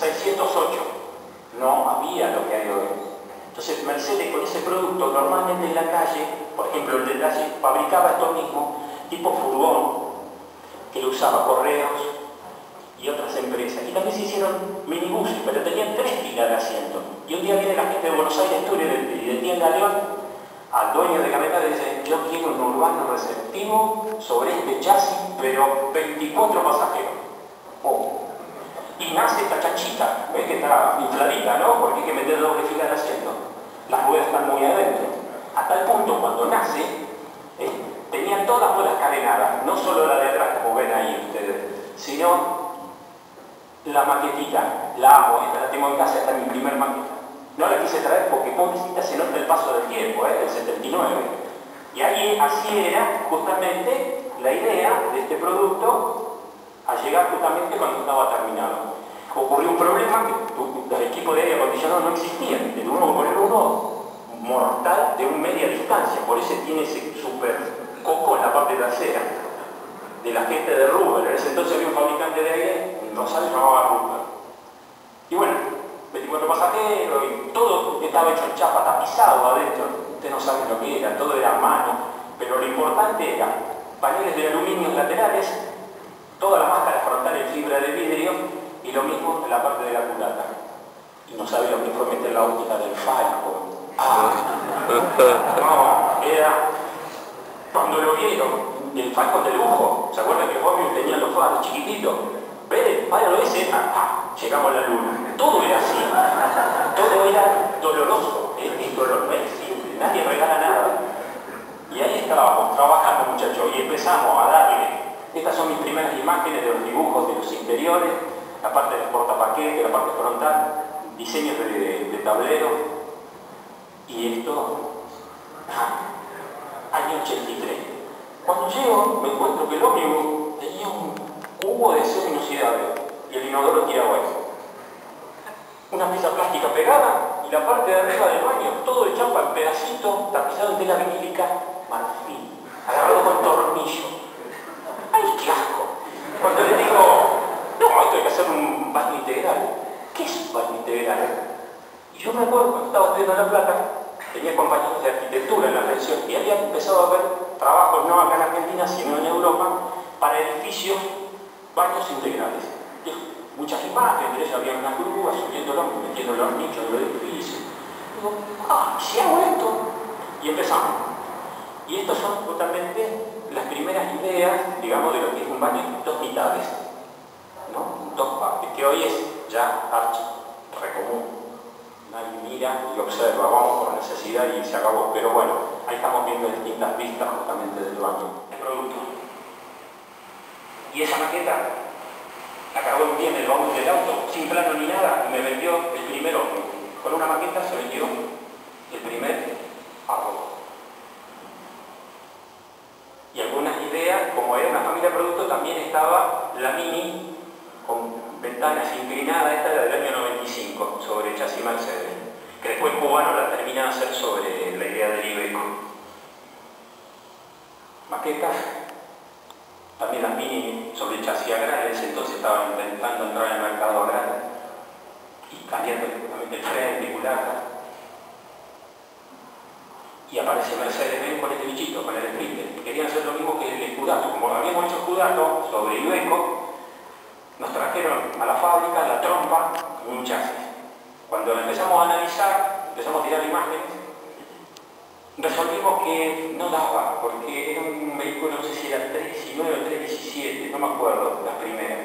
608. No había lo que hay hoy. Entonces Mercedes con ese producto normalmente en la calle, por ejemplo el de fabricaba esto mismo, tipo furgón, que lo usaba correos y otras empresas. Y también se hicieron minibuses, pero tenían tres filas de asientos. Y un día viene la gente de Buenos Aires Tour y de tienda León al dueño de camioneta y dice, yo quiero un urbano receptivo sobre este chasis, pero 24 pasajeros. Oh. Y nace esta chachita, ves que está infladita, ¿no? Porque hay que meter doble fila de asiento. Las ruedas están muy adentro. A tal punto, cuando nace, eh, tenían todas las ruedas cadenadas, no solo la de atrás, como ven ahí ustedes, sino la maquetita, la amo, esta la tengo en casa, esta es mi primer maqueta. No la quise traer porque pobrecita se nota el paso del tiempo, ¿eh? del 79. Y ahí así era justamente la idea de este producto a llegar justamente cuando estaba terminado. Ocurrió un problema que el equipo de aire acondicionado no existía, tuvimos que poner uno mortal de un media distancia, por eso tiene ese super coco en la parte trasera de la gente de Rubber. En ese entonces había un fabricante de aire, no sabe, llamaba Rubber. Y bueno, 24 pasajeros y todo estaba hecho en chapa, tapizado adentro. Ustedes no saben lo que era, todo era mano. Pero lo importante era paneles de aluminio laterales, toda la máscara frontal en fibra de vidrio y lo mismo en la parte de la culata. Y no lo que fue meter la óptica del Falcon. Ah, no, era cuando lo vieron, el Falcon de lujo, ¿se acuerdan que Fomio tenía los faros chiquititos? ¿Ven? lo ese, ah, llegamos a la luna. Todo era así, todo era doloroso, es, dolor, no es simple, nadie regala nada. Y ahí estábamos trabajando muchachos y empezamos a darle, estas son mis primeras imágenes de los dibujos de los interiores, la parte del portapaquete, la parte frontal, diseños de, tablero, y esto, ah, año 83. Cuando llego, me encuentro que el ómnibus tenía un cubo de acero inoxidable y el inodoro tiraba eso. Una pieza plástica pegada y la parte de arriba del baño, todo de chapa en pedacitos, tapizado en tela vinílica, marfil, agarrado con tornillo. ¡Ay, qué asco! Cuando le digo, no, esto hay que hacer un baño integral. ¿Qué es un baño integral? Y yo cuando estaba estudiando La Plata, tenía compañeros de arquitectura en la pensión y había empezado a ver trabajos no acá en Argentina, sino en Europa, para edificios, baños integrales. muchas imágenes, de eso había una grúa subiéndolo, metiendo los nichos del edificio. Digo, ah, si hago esto. Y empezamos. Y estas son totalmente las primeras ideas, digamos, de lo que es un baño en dos mitades, ¿no? dos partes, que hoy es ya archi, recomún nadie mira y observa, vamos por necesidad y se acabó. Pero bueno, ahí estamos viendo distintas vistas justamente del baño. El producto. Y esa maqueta la día en el baúl del auto, sin plano ni nada, y me vendió el primero. Con una maqueta se vendió el primer arroz. Y algunas ideas, como era una familia de productos, también estaba la Mini ventanas inclinadas, esta era del año 95, sobre chasis Mercedes, que después Cubano la termina de hacer sobre la idea del Ibeco. Maquetas, también las mini sobre chasis agrales, entonces estaban intentando entrar en el mercado agral y cambiando el frente, culata. Y aparece Mercedes-Benz con este bichito, con el Sprinter. Querían hacer lo mismo que el escudato. Como habíamos hecho escudato sobre Ibeco, nos trajeron a la fábrica la trompa y un chasis. Cuando empezamos a analizar, empezamos a tirar imágenes, resolvimos que no daba, porque era un vehículo, no sé si era 319 o 317, no me acuerdo, la primera.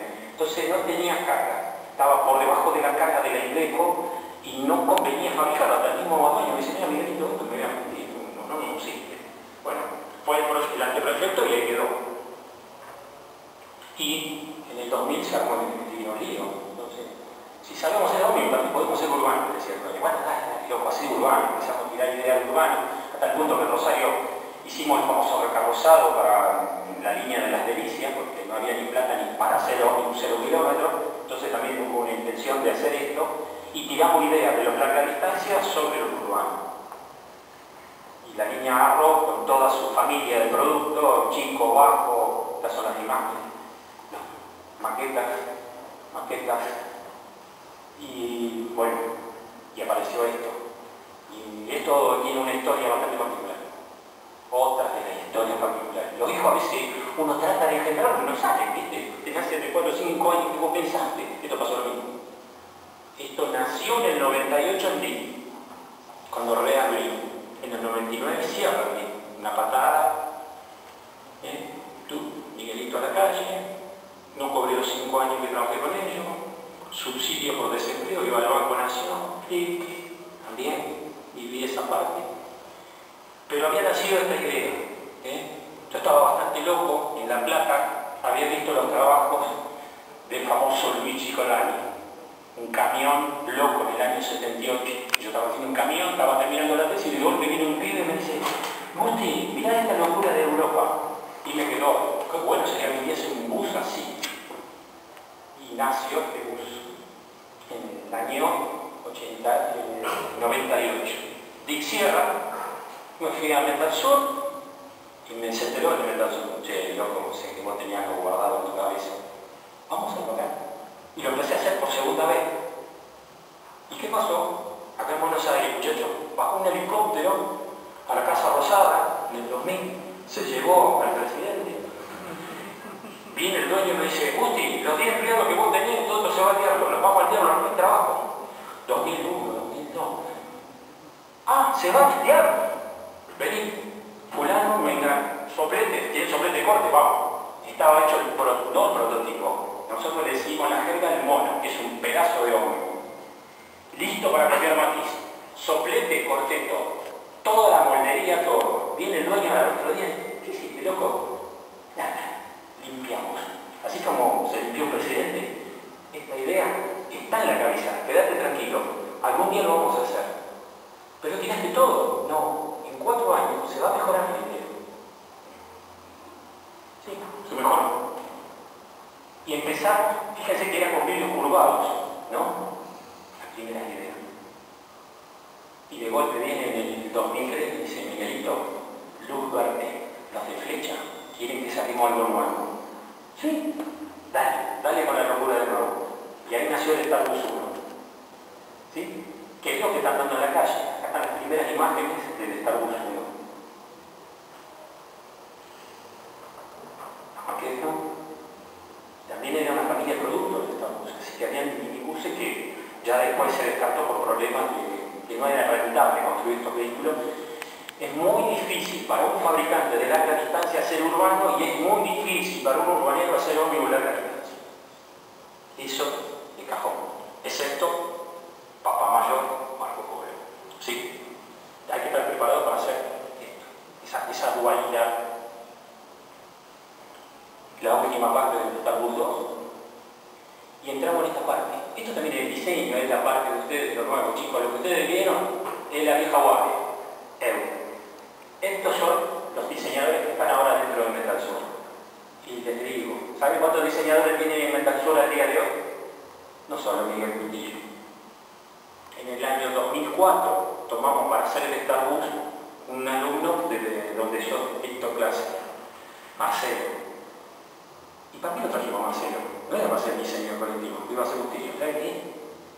No tenía carga, estaba por debajo de la carga de la Indeco y no convenía fabricarla hasta el mismo dueño. Me dice, mira Miguelito, esto me no, no, no existe. Bueno, fue el, anteproyecto y ahí quedó. Y en el 2000 se armó el lío. Entonces, si sabemos el ómnibus, podemos ser urbanos, decía Bueno, dale, yo pasé urbano, empezamos a tirar ideas urbanas, hasta el punto que Rosario hicimos el famoso recarrozado para la línea de las delicias, no había ni plata ni para hacer un cero kilómetro, entonces también hubo una intención de hacer esto, y tiramos ideas de los larga distancia sobre lo urbano. Y la línea Arroz, con toda su familia de productos, chico, bajo, estas son las imágenes maquetas, maquetas, Y bueno, y apareció esto. Y esto tiene una historia bastante particular. Otras de las historias particulares. Los hijos a veces uno trata de pero no salen, ¿viste? Te hace de 4 o 5 años que pensaste. Esto pasó lo mismo. Esto nació en el 98 en Lima, cuando reabrí. En el 99 cierra una patada. ¿eh? Tú, Miguelito a la calle, no cobré los 5 años que trabajé con ellos, subsidio por desempleo, iba al Banco Nación, y también viví esa parte. Pero había nacido esta idea. ¿eh? Yo estaba bastante loco en La Plata, había visto los trabajos del famoso Luigi Colani, un camión loco en el año 78. Yo estaba haciendo un camión, estaba terminando la tesis y de golpe viene un pibe y me dice, Gusti, mirá esta locura de Europa. Y me quedó, qué bueno sería viviese un bus así. Y nació este bus en el año 80, 98. Dick Sierra, me fui a Metal Sur y me enteró de Metal Sur. Che, loco, sé que vos tenías algo guardado en tu cabeza. Vamos a tocar. Y lo empecé a hacer por segunda vez. ¿Y qué pasó? Acá en Buenos Aires, muchachos, bajó un helicóptero a la Casa Rosada en el 2000, se llevó al presidente. Viene el dueño y me dice, Gusti, los 10 empleados que vos tenés, todo se va al diablo, los vamos al diablo, no hay trabajo. 2001, 2002. Ah, se va al diablo. Vení, fulano, venga, soplete, tiene soplete corte, vamos. Estaba hecho el pro, no prototipo, nosotros decimos la jerga del mono, que es un pedazo de hombre. Listo para cambiar matiz. Soplete, corteto, toda la moldería, todo. Viene el dueño al otro día, ¿qué hiciste, loco? Nada, limpiamos. Así como se limpió un presidente, esta idea está en la cabeza, quédate tranquilo, algún día lo vamos a hacer. Pero tiraste todo, no, en cuatro años se va a mejorar el dinero. Sí, se mejora y empezar, fíjense que era con vidrios curvados, ¿no? La primera idea. Y de golpe viene en el 2003 y dice, Miguelito, luz verde, los de flecha, quieren que salimos algo nuevo. Sí, dale, dale con la locura de nuevo. Y ahí nació el Starbucks 1. ¿Sí? ¿Qué es lo que están dando en la calle? Acá están las primeras imágenes del Starbucks 1. Aquí está. También era una familia de productos de Que habían minibuses que ya después se descartó por problemas que, no era rentable construir estos vehículos. Es muy difícil para un fabricante de larga distancia hacer urbano y es muy difícil para un urbanero hacer ómnibus de larga distancia de cajón, excepto papá mayor, Marco Pobre. Sí, hay que estar preparado para hacer esto, esa, esa dualidad la última parte del Starbucks 2. Y entramos en esta parte. Esto también es el diseño, es la parte de ustedes, los nuevos chicos. Lo que ustedes vieron es la vieja guardia. Estos son los diseñadores que están ahora dentro del Metal Sur. Y les digo, ¿saben cuántos diseñadores tienen en Metal Sur al día de hoy? No solo Miguel Cutillo. En el año 2004 tomamos para hacer el Starbucks un alumno de donde yo dicto clase, Marcelo. ¿Y para qué lo trajimos a Marcelo? No era para hacer diseño colectivo, iba a ser tío. ¿Sabe qué?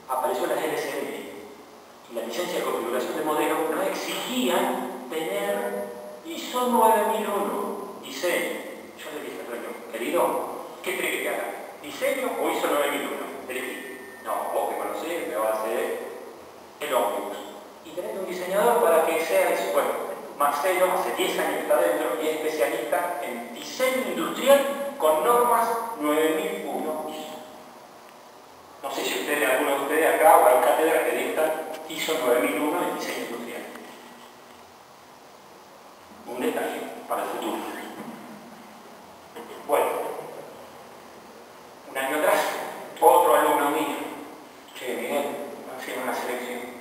Apareció la GLCM y la licencia de configuración de modelo no exigía tener ISO 9001, diseño. Yo le dije querido, ¿qué cree que haga? ¿Diseño o ISO 9001? Elegí. No, vos que conocés, me va a hacer el ómnibus. Y tenés un diseñador para que sea eso. Bueno, Marcelo hace 10 años que está dentro y es especialista en diseño industrial con normas 9001. No sé si ustedes, alguno de ustedes acá o hay cátedra que dictan ISO 9001 en diseño industrial. Un detalle para el futuro. Bueno, un año atrás, otro alumno mío, che, Miguel, haciendo una selección.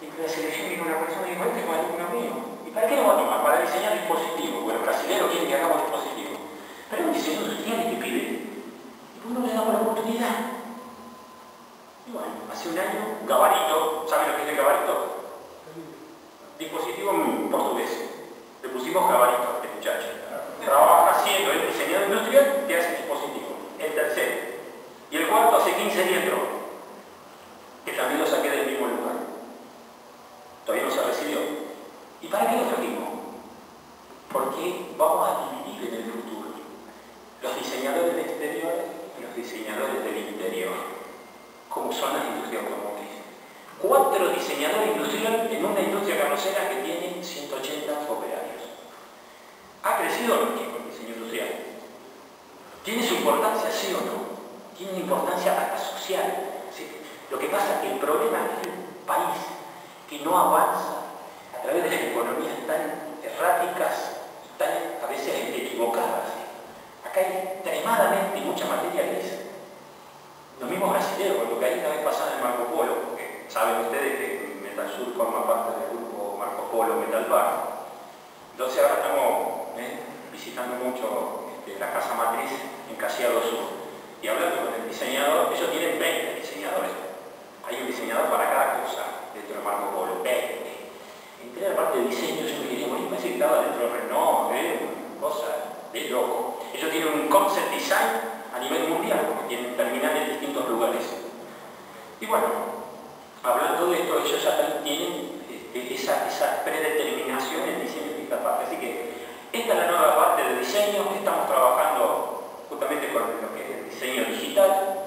Y la selección vino una persona y dijo, este es un alumno mío. ¿Y para qué lo va a tomar? Para diseñar dispositivos. Bueno, brasileño quiere que hagamos dispositivos. Pero un diseño industrial que pide. Y uno le damos la oportunidad. Y bueno, hace un año, gabarito, ¿saben lo que es el gabarito? Dispositivo en portugués. Le pusimos gabarito, este muchacho. Trabaja haciendo el diseñador industrial que hace dispositivo. El tercero. Y el cuarto hace 15 días decidió. ¿Y para qué lo trajimos? Porque vamos a dividir en el futuro los diseñadores de exteriores y los diseñadores del interior, como son las industrias automotrices. Cuatro diseñadores industriales en una industria carrocera que tiene 180 operarios. ¿Ha crecido el diseño industrial? ¿Tiene su importancia, sí o no? Tiene una importancia hasta social. Lo que pasa es que el problema es que el país que no avanza a través de las economías tan erráticas, tan a veces equivocadas. Acá hay extremadamente mucha materia gris. Brasileños, lo que una vez pasada en Marco Polo, que saben ustedes que Metal Sur forma parte del grupo Marco Polo Metal Bar. Entonces ahora estamos ¿eh? visitando mucho este, la casa matriz en Casiado Sur. Y hablando con el diseñador, ellos tienen 20 diseñadores. Hay un diseñador para cada cosa dentro de Marco Polo, 20. Entré a la parte de diseño, yo me quería me parece que estaba dentro de Renault, ¿eh? de loco. Ellos tienen un concept design a nivel mundial, porque tienen terminales en distintos lugares. Y bueno, hablando de esto, ellos ya tienen este, esa, esa, predeterminación en diseño de esta parte. Así que esta es la nueva parte de diseño, estamos trabajando justamente con lo que es el diseño digital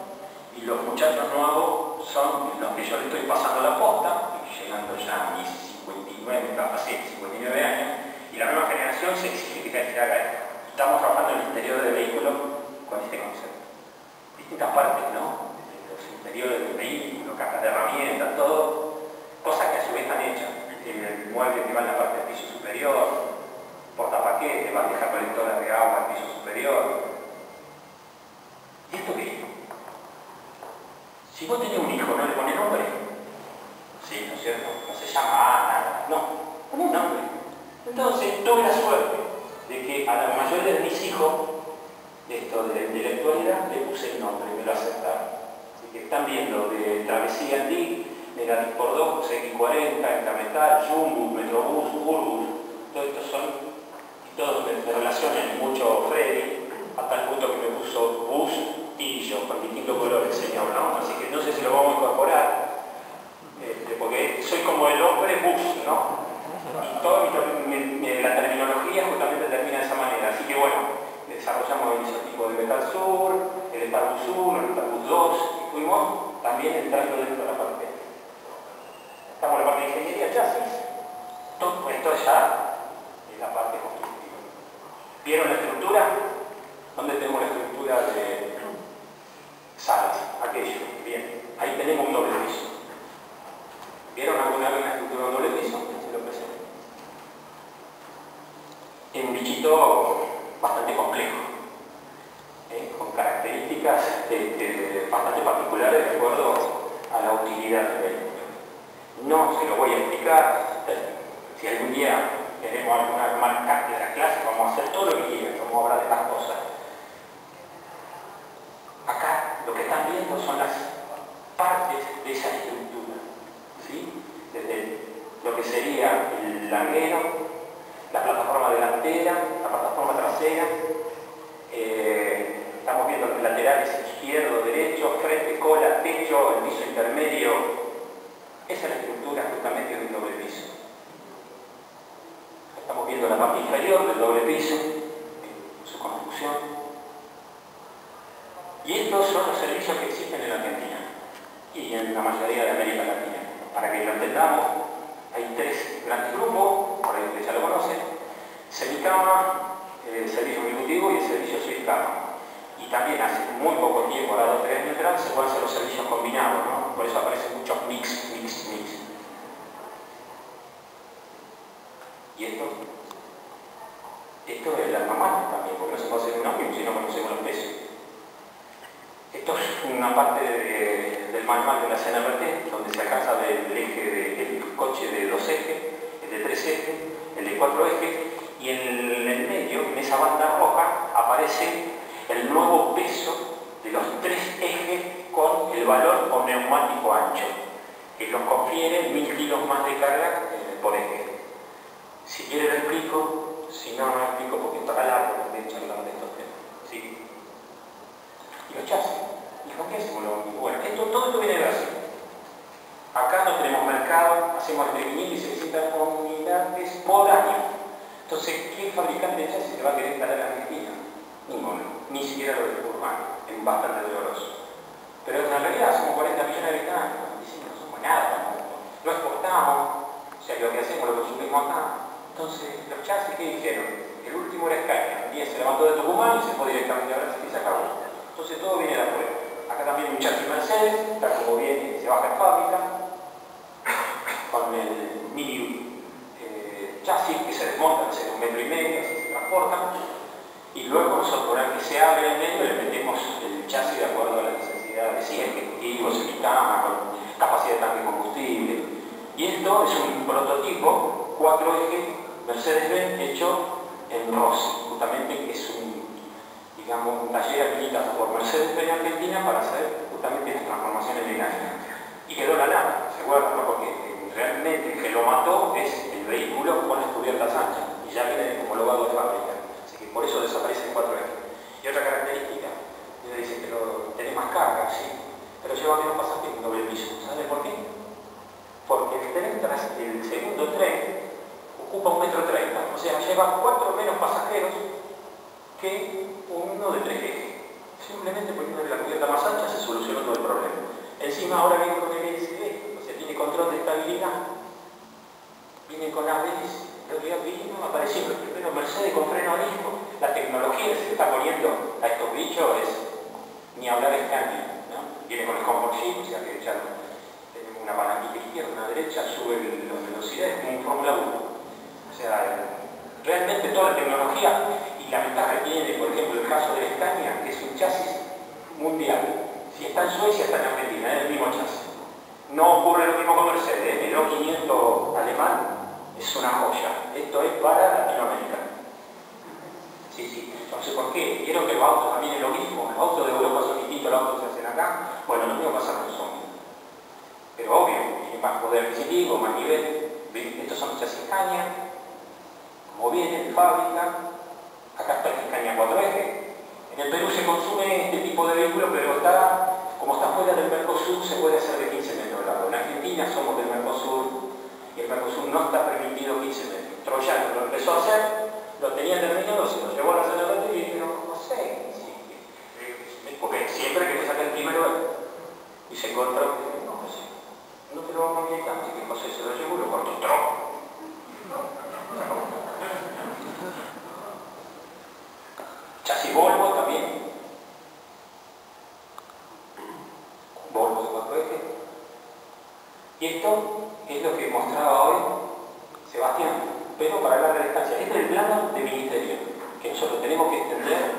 y los muchachos nuevos son los que yo le estoy pasando la posta, llegando ya a mis 59, casi 59 años, y la nueva generación se exige que haga esto. Estamos trabajando en el interior del vehículo con este concepto. Distintas partes, ¿no? Los interiores del vehículo, cajas de herramientas, todo, cosas que a su vez están hechas. El mueble que va en la parte del piso superior, portapaquete, bandeja colectora de agua al piso superior. ¿Y esto qué es? Si vos tenés un hijo, ¿no le pones nombre? Sí, ¿no es cierto? No se llama Ana, no, pone un nombre. Entonces, tuve la suerte de que a la mayoría de mis hijos, esto de, la actualidad, le puse el nombre, me lo aceptaron. Así que están viendo de Travesía D, de la por 2, X40, Encametal, Jumbo, Metrobús, Urbus, todos estos son, y todos me, relacionan mucho Freddy, hasta el punto que me puso bus yo con distintos colores, señor, ¿no? Así que no sé si lo vamos a incorporar, este, porque soy como el hombre bus, ¿no? Y toda la terminología justamente termina de esa manera. Así que bueno, desarrollamos el tipo de Metal Sur, el Starbus 1, el Starbus 2, y fuimos también entrando dentro de la parte. Estamos en la parte de ingeniería chasis. Todo esto ya es la parte constructiva. ¿Vieron la estructura? ¿Dónde tenemos la estructura de salas, aquello, bien, ahí tenemos un doble piso. ¿Vieron alguna vez una estructura de doble piso? Se lo presento. Es un bichito bastante complejo, ¿eh? con características este, bastante particulares de acuerdo a la utilidad del vehículo. No se lo voy a explicar, si algún día tenemos alguna marca de la clase, vamos a hacer todo lo que quieran, vamos a hablar de estas cosas. Acá lo que están viendo son las partes de esa estructura. ¿sí? Desde lo que sería el larguero, la plataforma delantera, eh, estamos viendo los laterales izquierdo, derecho, frente, cola, techo, el piso intermedio. Esa es la estructura justamente de un doble piso. Estamos viendo la parte inferior del doble piso, su construcción, y estos son los servicios que existen en Argentina y en la mayoría de América Latina. Para que lo entendamos, hay tres grandes grupos, por ahí ustedes ya lo conocen, Semicama, el servicio ejecutivo y el servicio Civicama. Y también hace muy poco tiempo, ahora dos tres años se pueden hacer los servicios combinados, ¿no? Por eso aparecen muchos mix, mix, mix. ¿Y esto? Esto es la mamá también, porque no se puede hacer un ómnibus si no conocemos los precios. Esto es una parte del manual de la CNRT, donde se alcanza del eje del coche de dos ejes, el de tres ejes, el de cuatro ejes, el nuevo peso de los tres ejes con el valor o neumático ancho, que nos confiere mil kilos más de carga eh, por eje. Si quiere lo explico, si no, no lo explico porque está largo, de hecho, hablando de estos temas. ¿Sí? y los chasis. ¿Y con qué hacemos lo Bueno, esto, todo esto viene de Brasil. Acá no tenemos mercado, hacemos el 3.600 unidades por año. Entonces, ¿qué fabricante de chasis se va a querer instalar en Argentina? Ninguno, ni siquiera lo de Urbano, es bastante doloroso. Pero en realidad somos 40 millones de habitantes, no somos nada, no exportamos, o sea, lo que hacemos lo consumimos acá. Entonces, los chasis, ¿qué dijeron? El último era Scania, el día se levantó de Tucumán y se fue directamente a Brasil y se acabó. Entonces todo viene de afuera. Acá también un chasis Mercedes, tal como viene, se baja en fábrica, con el mini eh, chasis que se desmonta, se un metro y medio, así se transporta, y luego nosotros, una que se abre el medio, le metemos el chasis de acuerdo a las necesidades, si ejecutivo, cama, con capacidad de tanque de combustible. Y esto es un prototipo, cuatro ejes Mercedes-Benz hecho en Rossi, justamente que es un, digamos, un taller habilitado por Mercedes-Benz Argentina para hacer justamente las transformaciones mecánicas. Y quedó la nada, ¿se acuerdan? Porque realmente el que lo mató es el vehículo con las cubiertas anchas y ya viene homologado de fábrica. Así que por eso desaparece en cuatro ejes. Y otra característica, le dice que lo, tiene más carga, sí, pero lleva menos pasajeros en doble piso. ¿Sabe por qué? Porque el tren tras el segundo tren ocupa un metro treinta, o sea, lleva cuatro menos pasajeros que uno de tres ejes. Simplemente poniendo la cubierta más ancha se solucionó todo el problema. Encima ahora viene con el LSD, o sea, tiene control de estabilidad, viene con ABS, realidad vino apareciendo primero Mercedes con freno a disco, la tecnología se está poniendo a estos bichos es ni hablar cambio, ¿no? Viene con el comfort o sea que ya tenemos una palanquita izquierda, una derecha, sube las velocidades como un Fórmula 1 realmente toda la tecnología la ventaja que tiene, por ejemplo, el caso de Escaña, que es un chasis mundial. Si está en Suecia, está en Argentina, es el mismo chasis. No ocurre lo mismo con Mercedes, ¿eh? el O500 alemán es una joya. Esto es para Latinoamérica. Sí, sí. Entonces, ¿por qué? Vieron que los autos también es lo mismo. Los autos de Europa son distintos, los autos se hacen acá. Bueno, lo mismo pasa con Sony. Pero obvio, más poder adquisitivo, más nivel. Estos son chasis Scania, como viene de fábrica, acá el Scania 4 ejes. En el Perú se consume este tipo de vehículo, pero está, como está fuera del Mercosur, se puede hacer de 15 metros de largo. En Argentina somos del Mercosur y el Mercosur no está permitido 15 metros. Troyano lo empezó a hacer, lo tenía terminado, se lo llevó a la zona y dijeron, no sé, porque siempre que te saca el primero y se encontró, no, sé, no te lo vamos a invitar, así que José se lo llevó y lo cortó tronco. Chasis Volvo también. Volvo de cuatro ejes. Y esto es lo que mostraba hoy Sebastián, pero para larga distancia. Este es el plano de ministerio, que nosotros tenemos que extender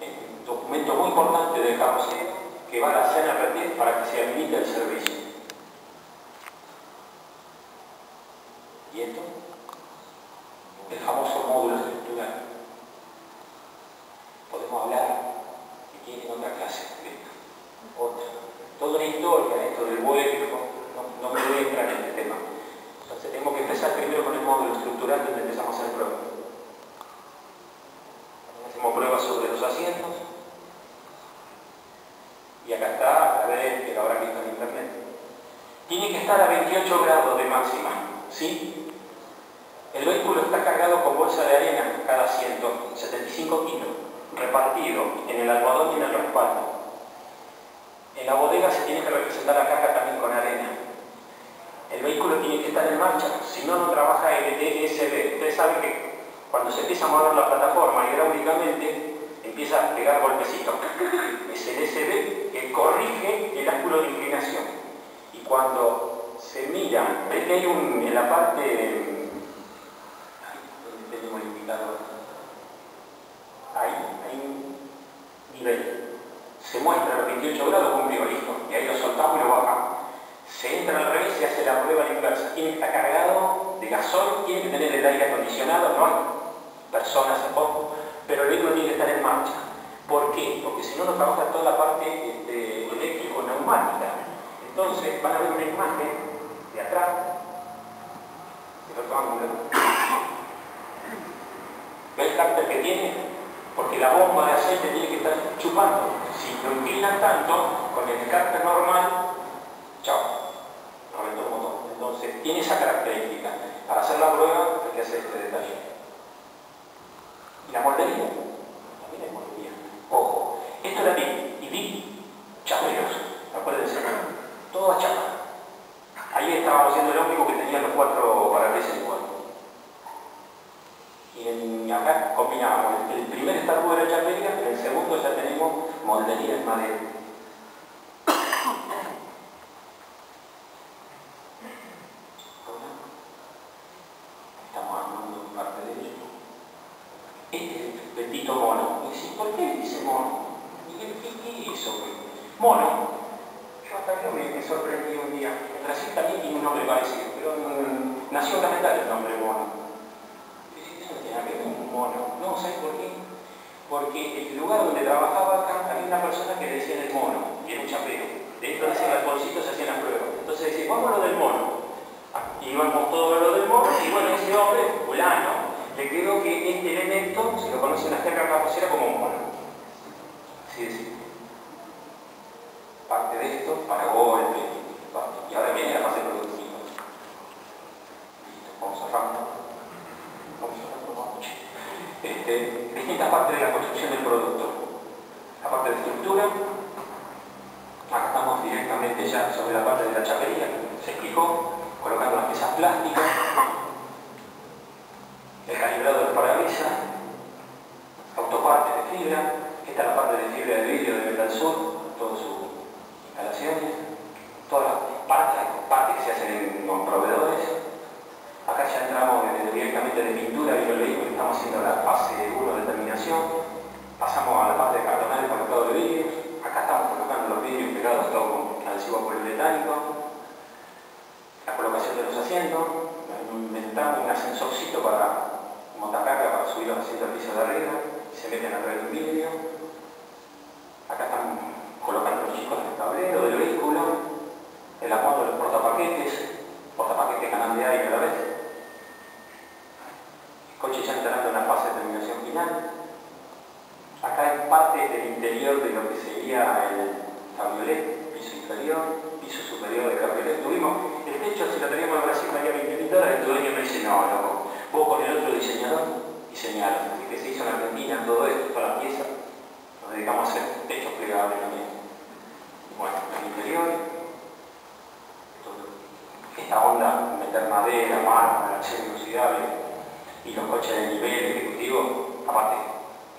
en un documento muy importante del carrocero que va a la CNRT para que se habilite el servicio. ¿Y esto? El famoso módulo estructural podemos hablar que tienen otra clase de otra. Toda una historia, esto del vuelo, no, me voy a entrar en este tema. Entonces tenemos que empezar primero con el módulo estructural donde empezamos a hacer pruebas. Hacemos pruebas sobre los asientos. Y acá está, a ver, que lo habrán visto en internet. Tiene que estar a 28 grados de máxima, ¿sí? El vehículo está cargado con bolsa de arena cada asiento, 75 kilos repartido en el algodón y en el respaldo. En la bodega se tiene que representar la caja también con arena. El vehículo tiene que estar en marcha, si no, no trabaja el DSB. Ustedes saben que cuando se empieza a mover la plataforma hidráulicamente, empieza a pegar golpecitos. Es el DSB que corrige el ángulo de inclinación. Y cuando se mira, ve que hay un, en la parte... Ahí, tenemos el indicador ahí hay un nivel. Se muestra los 28 grados cumplió, listo, y ahí lo soltamos y lo bajamos. Se entra al revés y hace la prueba inversa. Tiene que estar cargado de gasol, tiene que tener el aire acondicionado, no hay personas a poco, pero el vehículo tiene que estar en marcha. ¿Por qué? Porque si no, no trabaja toda la parte este, eléctrico-neumática. Entonces, van a ver una imagen de atrás, de otro ángulo. ¿Ve el cárter que tiene? porque la bomba de aceite tiene que estar chupando. Si lo inclinan tanto, con el cárter normal, chao. Entonces Entonces, tiene esa característica. Para hacer la prueba hay que hacer este detalle. ¿Y la moldería? También hay moldería. Ojo, esto era BIC, y BIC, chaperos, acuérdense, todo a chapa. Ahí estábamos haciendo el óptico que tenía los cuatro parabrisas igual. Y en, acá combinamos el primer estarbudo de la chapería, en el segundo ya tenemos moldería en madera. mono. Yo hasta yo me, sorprendí un día. El Brasil también tiene un nombre parecido, pero nació capital el nombre mono. Eso no tiene que ver un mono. No, ¿sabes por qué? Porque el lugar donde trabajaba acá había una persona que decía el mono, y era un chapero. Dentro de ese balconcito se hacían las pruebas. Entonces decía, vamos a lo del mono. Y íbamos todos a lo del mono, y bueno, ese hombre, fulano, le quedó que este elemento, se lo conoce en la capocera como mono. Así de parte de esto para golpe. Y ahora viene la fase productiva. Listo, vamos cerrando. Vamos cerrando, vamos. Este, distintas partes de la construcción del producto. La parte de estructura. Acá estamos directamente ya sobre la parte de la chapería. Se explicó, colocando las piezas plásticas. El calibrado del parabrisas. Autopartes de fibra. Esta es la parte de fibra de vidrio de Metal Sur, todo su instalaciones, todas las partes, partes que se hacen con proveedores. Acá ya entramos directamente de pintura y lo leí, estamos haciendo la fase 1 de terminación. Pasamos a la parte de cartonal y colocado de vidrios. Acá estamos colocando los vidrios pegados todo con adhesivo poliuretánico. La colocación de los asientos. Inventamos un ascensorcito para montacarga para subir los asientos al piso de arriba y se meten a través de un vidrio. Acá estamos colocando los chicos en el tablero del vehículo, el apoyo de los portapaquetes, portapaquetes canal de aire a la vez. El coche ya entrando en la fase de terminación final. Acá hay del interior de lo que sería el cabriolet, piso inferior, piso superior del cabriolet. Tuvimos el techo, si lo teníamos en Brasil, valía 20 mil dólares, el dueño me dice, no, loco, vos con el otro diseñador diseñaron. Que se hizo en Argentina todo esto, toda la pieza. Nos dedicamos a hacer techos plegables también. Bueno, el interior, esta onda, meter madera, mármol, acceso inoxidable y los coches de nivel ejecutivo, aparte,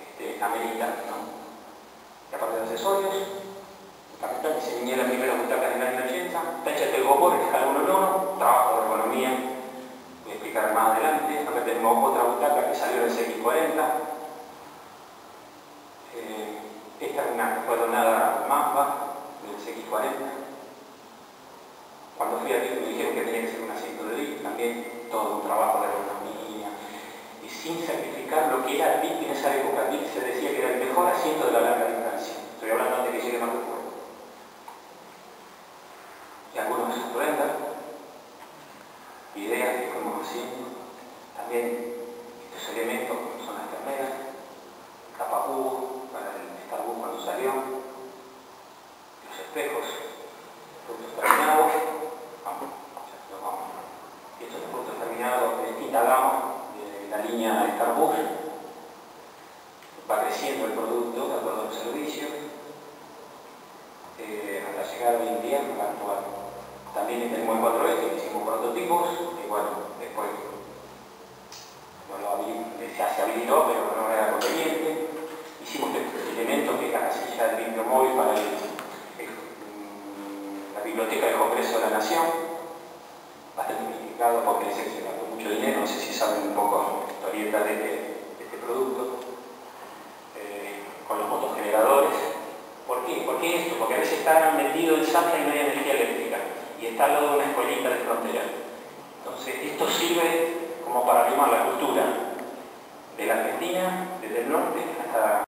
este, amerita, ¿no? Y aparte de accesorios, acá diseñé la primera butaca en el año 80, tacha de gopor, escala 1 no, trabajo de ergonomía, voy a explicar más adelante, acá tenemos otra butaca que salió del CX40, eh, esta es una coronada mapa, del CX40. Cuando fui aquí me dijeron que tenía que ser un asiento de VIP, también todo un trabajo de ergonomía, y sin sacrificar lo que era el VIP en esa época. El VIP se decía que era el mejor asiento de la larga. Estoy hablando antes que llegue Marco Polo. Y algunos pruebas, ideas que fuimos haciendo, también estos elementos como son las terneras, tapacubo para el Starbucks cuando salió, espejos, productos terminados, vamos, vamos. Y estos productos terminados de distinta gama de la línea Starbucks. Va creciendo el producto de acuerdo a los servicios eh, hasta llegar hoy en día al actual. También tenemos el 4 este que hicimos prototipos y bueno, después se habilitó, pero no era conveniente. Hicimos elementos que es la casilla del vidrio móvil para el Biblioteca del Congreso de la Nación, bastante criticado porque se gastó mucho dinero, no sé si saben un poco la historieta de este, este producto, eh, con los motogeneradores. ¿Por qué? ¿Por qué esto? Porque a veces está metido en Salta y no hay energía eléctrica y está al lado de una escuelita de frontera. Entonces, esto sirve como para animar la cultura de la Argentina, desde el norte hasta